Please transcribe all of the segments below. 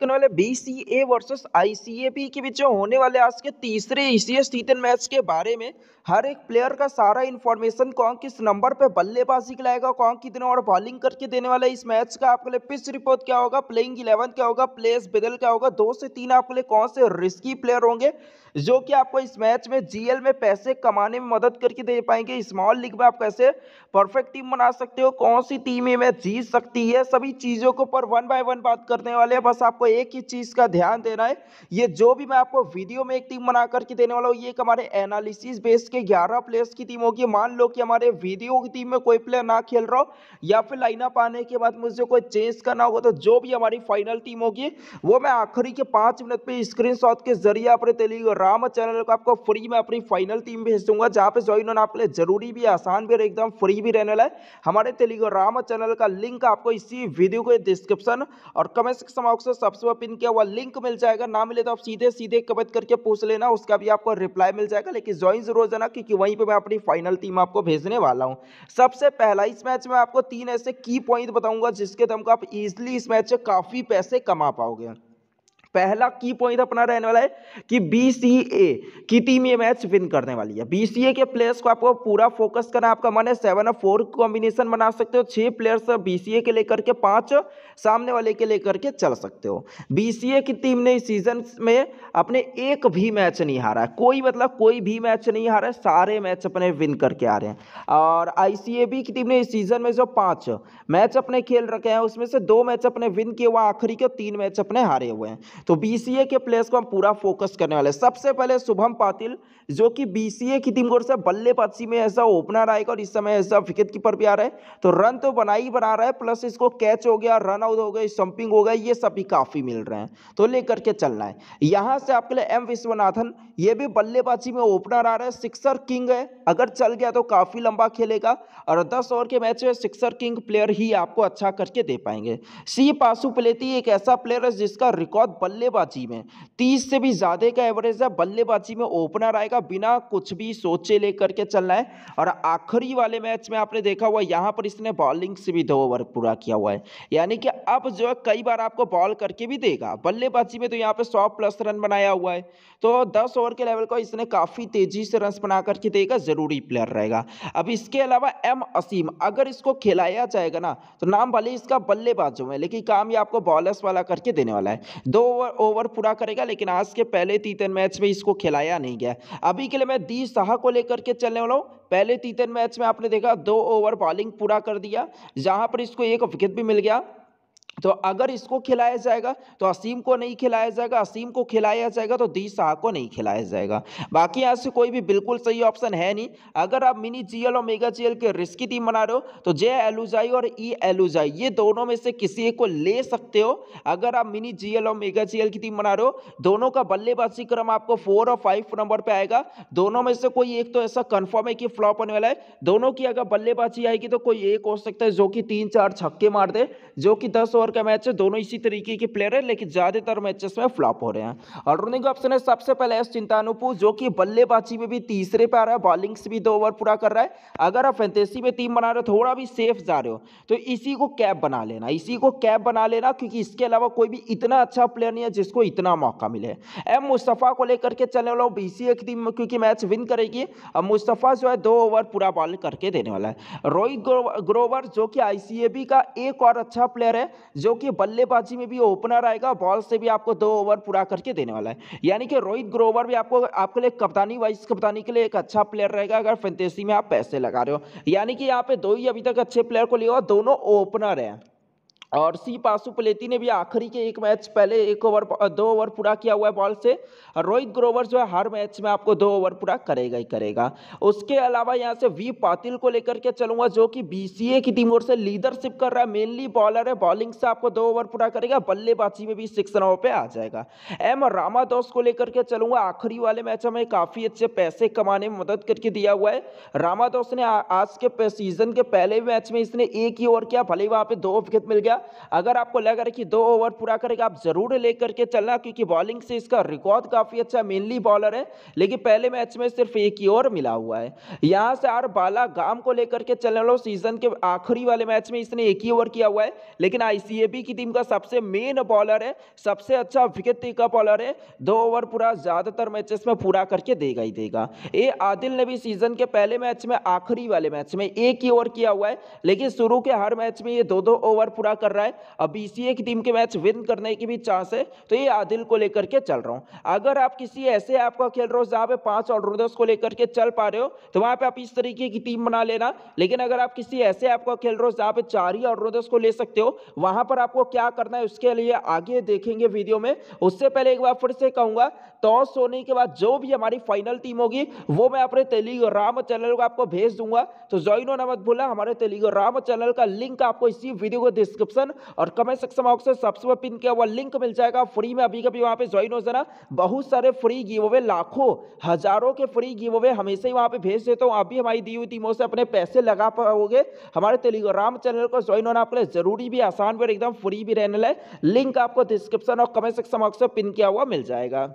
करने वाले B C A versus I C A B के बीच होने वाले आज के तीसरे एसीएस टी मैच के बारे में हर एक प्लेयर का सारा इन्फॉर्मेशन कौन किस नंबर पे बल्लेबाजी खिलाएगा, कौन कितने और बॉलिंग करके देने वाला इस मैच का, आपके लिए पिच रिपोर्ट क्या होगा प्लेइंग इलेवन क्या होगा प्लेस बदल क्या होगा, दो से तीन आपके लिए कौन से रिस्की प्लेयर होंगे, जो कि आपको इस मैच में जीएल में पैसे कमाने में मदद करके दे पाएँगे स्मॉल लीग में आप कैसे परफेक्ट टीम बना सकते हो, कौन सी टीम ये मैच जीत सकती है, सभी चीज़ों को पर वन बाय वन बात करने वाले हैं, बस आपको एक ही चीज़ का ध्यान देना है। ये जो भी मैं आपको वीडियो में एक टीम बना करके देने वाला हूँ, ये हमारे एनालिसिस बेस के ग्यारह प्लेयर्स की टीम होगी। मान लो कि हमारे वीडियो की टीम में कोई प्लेयर ना खेल रहा हो, या फिर लाइनअप आने के बाद मुझे कोई चेंज करना होगा तो जो भी हमारी फाइनल टीम होगी, वो मैं आखिरी के पाँच मिनट पे स्क्रीन के ज़रिए अपने टेलीग्राम चैनल को आपको फ्री में अपनी फाइनल टीम भेज दूँगा, जहाँ पे ज्वाइन होना आपके लिए ज़रूरी भी, आसान भी एकदम फ्री भी रहने वाला है। हमारे टेलीग्राम चैनल का लिंक आपको इसी वीडियो के डिस्क्रिप्शन और कमेंट सेक्शन बॉक्स में सबसे पिन किया हुआ लिंक मिल जाएगा, ना मिले तो आप सीधे सीधे कमेंट करके पूछ लेना, उसका भी आपको रिप्लाई मिल जाएगा। लेकिन ज्वाइन ज़रूर जाना, क्योंकि वहीं पर मैं अपनी फाइनल टीम आपको भेजने वाला हूँ। सबसे पहला इस मैच में आपको तीन ऐसे की पॉइंट बताऊँगा, जिसके दम को आप इजिली इस मैच से काफ़ी पैसे कमा पाओगे। पहला की पॉइंट अपना रहने वाला है कि बीसीए की टीम ये मैच विन करने वाली है। बीसीए के प्लेयर्स को आपको पूरा फोकस करना है, आपका मन है सेवन और फोर कॉम्बिनेशन बना सकते हो, छह प्लेयर्स बी सी ए के लेकर के पाँच, सामने वाले के लेकर के चल सकते हो। बी सी ए की टीम ने इस सीज़न में अपने एक भी मैच नहीं हारा है। कोई मतलब कोई भी मैच नहीं हारा है, सारे मैच अपने विन करके आ रहे हैं। और आईसीएबी की टीम ने इस सीज़न में जो पाँच मैच अपने खेल रखे हैं, उसमें से दो मैच अपने विन किए हुए आखिरी के तीन मैच अपने हारे हुए हैं। तो बीसीए के प्लेयर्स को हम पूरा फोकस करने वाले सबसे पहले शुभम पाटिल, जो कि बीसीए की टीम को से बल्लेबाजी में ऐसा ओपनर आएगा और इस समय ऐसा विकेट कीपर भी आ रहा है। तो रन तो बना ही बना रहा है प्लस इसको कैच हो गया रन आउट हो गया स्टंपिंग हो गया, ये सभी काफ़ी मिल रहे हैं। तो लेकर के चलना है। यहाँ से आपके लिए एम विश्वनाथन, ये भी बल्लेबाजी में ओपनर आ रहा है। सिक्सर किंग है, अगर चल गया तो काफ़ी लंबा खेलेगा और दस ओवर के मैच में सिक्सर किंग प्लेयर ही आपको अच्छा करके दे पाएँगे। सी पासु प्लेती एक ऐसा प्लेयर है जिसका रिकॉर्ड बल्लेबाजी में। तीस से भी ज़्यादा का एवरेज है, बल्लेबाजी में ओपनर आएगा, बिना कुछ भी सोचे लेकर के चलना है। और आखिरी वाले मैच में आपने देखा हुआ यहाँ पर इसने बॉलिंग से भी दो ओवर पूरा किया हुआ है। यानी कि अब जो है, कई बार आपको बॉल करके भी देगा। बल्लेबाजी में तो यहाँ पे सौ प्लस रन बनाया हुआ है। तो दस ओवर के लेवल को इसने काफ़ी तेज़ी से रन बना करके देगा, ज़रूरी प्लेयर रहेगा। अब इसके अलावा एम असीम, अगर इसको खिलाया जाएगा ना तो नाम भले इसका बल्लेबाजों में, लेकिन काम ये आपको बॉलर्स वाला करके देने वाला है। दो ओवर ओवर पूरा करेगा, लेकिन आज के पहले तीतन मैच में इसको खिलाया नहीं गया। अभी के लिए मैं दी शाह को लेकर के चलने वाला हूँ। पहले तीतन मैच में आपने देखा, दो ओवर बॉलिंग पूरा कर दिया, जहाँ पर इसको एक विकेट भी मिल गया। तो अगर इसको खिलाया जाएगा तो असीम को नहीं खिलाया जाएगा, असीम को खिलाया जाएगा तो दी शाह को नहीं खिलाया जाएगा। बाकी यहाँ से कोई भी बिल्कुल सही ऑप्शन है नहीं। अगर आप मिनी जीएल और मेगा जीएल के रिस्की टीम बना रहे हो तो जे एलुजाई और ई एलुजाई, ये दोनों में से किसी एक को ले सकते हो। अगर आप मिनी जीएल और मेगा जीएल की टीम बना रहे हो, दोनों का बल्लेबाजी क्रम आपको फोर और फाइव नंबर पर आएगा। दोनों में से कोई एक तो ऐसा कन्फर्म है कि फ्लॉप होने वाला है। दोनों की अगर बल्लेबाजी आएगी तो कोई एक हो सकता है जो कि तीन चार छक्के मार दे, जो कि दस ओवर का मैच है दोनों इसी तरीके के प्लेयर है, लेकिन ज़्यादातर मैचेस में फ्लॉप हो रहे हैं। और रनिंग ऑप्शन है सबसे पहले एस चिंतानुपू जो कि बल्लेबाजी में भी तीसरे पे आ रहा है बॉलिंग से भी दो ओवर पूरा कर रहा है। अगर आप फैंटेसी में टीम बना रहे हो, थोड़ा भी सेफ़ जा रहे हो तो इसी को कैप बना लेना, इसी को कैप बना लेना, क्योंकि इसके अलावा कोई भी इतना अच्छा प्लेयर नहीं है जिसको इतना मौका मिले। एम मुस्तफ़ा को लेकर के चलने वाला बी सी की टीम क्योंकि मैच विन करेगी। अब मुस्तफ़ा जो है, दो ओवर पूरा बॉल करके देने वाला है। रोहित ग्रोवर जो कि आईसीएबी का एक और अच्छा प्लेयर है जो कि बल्लेबाजी में भी ओपनर आएगा, बॉल से भी आपको दो ओवर पूरा करके देने वाला है। यानी कि रोहित ग्रोवर भी आपको, आपके लिए कप्तानी, वाइस कप्तानी के लिए एक अच्छा प्लेयर रहेगा अगर फेंतेसी में आप पैसे लगा रहे हो। यानी कि यहाँ पे दो ही अभी तक अच्छे प्लेयर को लिया दोनों ओपनर हैं। और सी पासुपलेती ने भी आखिरी के एक मैच पहले एक ओवर, दो ओवर पूरा किया हुआ है बॉल से। रोहित ग्रोवर जो है हर मैच में आपको दो ओवर पूरा करेगा ही करेगा। उसके अलावा यहाँ से वी पाटिल को लेकर के चलूँगा जो कि बीसीए की टीम ओर से लीडरशिप कर रहा है मेनली बॉलर है बॉलिंग से आपको दो ओवर पूरा करेगा, बल्लेबाजी में भी सिक्स रनों पे आ जाएगा। एम रामादोस को लेकर के चलूँगा, आखिरी वाले मैच में काफ़ी अच्छे पैसे कमाने में मदद करके दिया हुआ है। रामादोस ने आज के सीज़न के पहले मैच में इसने एक ही ओवर किया, भले ही वहाँ पे दो विकेट मिल गया अगर आपको लग रहा है कि दो ओवर पूरा करेगा, आप ज़रूर लेकर के चलना, क्योंकि बॉलिंग से इसका रिकॉर्ड काफ़ी अच्छा मेनली बॉलर है, लेकिन पहले मैच में सिर्फ़ एक ही ओवर मिला हुआ है। यहाँ से आर बाला गाम को लेकर के चलने वालों सीज़न के आखिरी वाले मैच में इसने एक ही ओवर किया हुआ है, लेकिन आईसीएबी की टीम का सबसे मेन बॉलर है, सबसे अच्छा विकेट टेकर बॉलर है, दो ओवर पूरा ज़्यादातर मैचेस में पूरा करके देगा ही देगा। ए, आदिल ने भी सीज़न के पहले मैच में, आखिरी वाले मैच में एक ही ओवर किया हुआ है, लेकिन शुरू के हर मैच में ये दो दो ओवर पूरा कर रहा है, अब बीसीए की टीम के मैच विन करने की भी चांस है तो ये आदिल को लेकर के चल रहा हूँ। अगर आप किसी ऐसे ऐप का खेल रहे हो, जहाँ पे पाँच ऑलराउंडर्स को लेकर के चल पा रहे हो तो वहाँ पे आप इस तरीके की टीम बना लेना। लेकिन अगर आप किसी ऐसे ऐप का खेल रहे हो, जहाँ पे चार ही ऑलराउंडर्स को ले सकते हो, वहाँ पर आपको क्या करना है, उसके लिए आगे देखेंगे वीडियो में। उससे पहले एक बार फिर से कहूँगा टॉस होने के बाद जो भी हमारी फाइनल टीम होगी, वो मैं अपने टेलीग्राम चैनल को आपको भेज दूँगा। तो ज्वाइन होना मत भूलना, हमारे टेलीग्राम चैनल का लिंक आपको इसी वीडियो को डिस्क्रिप्शन और कमेंट सेक्शन बॉक्स से सबसे पिन किया हुआ लिंक मिल जाएगा। फ्री में अभी कभी वहाँ पे ज्वाइन हो जाना। बहुत सारे फ्री गिव अवे लाखों, हज़ारों के फ्री गिव अवे हमेशा ही वहाँ पे भेज देता हूँ। आप भी हमारी दी हुई टीमों से अपने पैसे लगा पाओगे। हमारे टेलीग्राम चैनल को ज्वाइन होना आपके लिए ज़रूरी भी, आसान भी और एकदम फ्री भी रहने लगे लिंक आपको डिस्क्रिप्शन और कमेंट सेक्शन में पिन किया हुआ मिल जाएगा।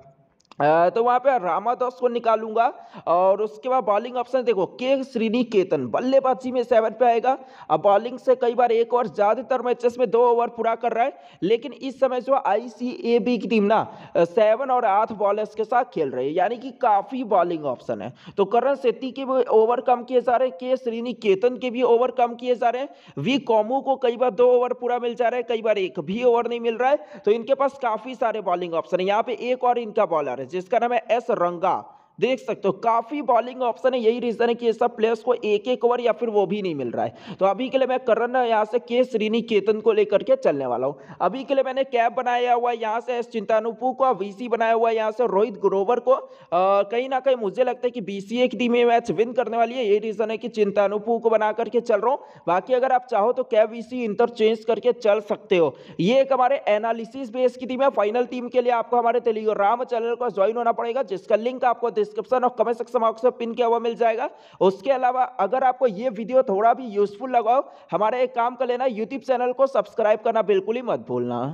तो वहाँ पे रामादास को निकालूँगा और उसके बाद बॉलिंग ऑप्शन देखो, के श्रीनी केतन बल्लेबाजी में सेवन पे आएगा। अब बॉलिंग से कई बार एक ओवर ज़्यादातर मैचेस में दो ओवर पूरा कर रहा है, लेकिन इस समय जो आईसीएबी की टीम ना सेवन और आठ बॉलर्स के साथ खेल रही है, यानी कि काफ़ी बॉलिंग ऑप्शन है। तो करण सेट्टी के भी ओवर कम किए जा रहे हैं, के श्रीनी केतन के भी ओवर कम किए जा रहे हैं। वी कॉमू को कई बार दो ओवर पूरा मिल जा रहा है, कई बार एक भी ओवर नहीं मिल रहा है। तो इनके पास काफ़ी सारे बॉलिंग ऑप्शन है। यहाँ पे एक और इनका बॉलर है जिसका नाम है एस रंगा। देख सकते हो, काफ़ी बॉलिंग ऑप्शन है। यही रीजन है कि ये सब प्लेयर्स को एक एक ओवर या फिर वो भी नहीं मिल रहा है। तो अभी के लिए मैं करण यहाँ से के श्रीनी केतन को लेकर के चलने वाला हूँ। अभी के लिए मैंने कैप बनाया हुआ है यहाँ से एस चिंतानुपू को वीसी बनाया हुआ है यहाँ से रोहित ग्रोवर को। कहीं ना कहीं मुझे लगता है कि बीसीए की टीम मैच विन करने वाली है। ये रीजन है कि चिंतानुपू को बना करके चल रहा हूँ। बाकी अगर आप चाहो तो कैप वीसी इंटरचेंज करके चल सकते हो। ये एक हमारे एनालिसिस बेस की टीम है। फाइनल टीम के लिए आपको हमारे टेलीग्राम चैनल को ज्वाइन होना पड़ेगा, जिसका लिंक आपको डिस्क्रिप्शन और कमेंट सेक्शन बॉक्स में पिन किया हुआ मिल जाएगा। उसके अलावा, अगर आपको ये वीडियो थोड़ा भी यूजफुल लगाओ हमारे एक काम कर लेना यूट्यूब चैनल को सब्सक्राइब करना बिल्कुल ही मत भूलना।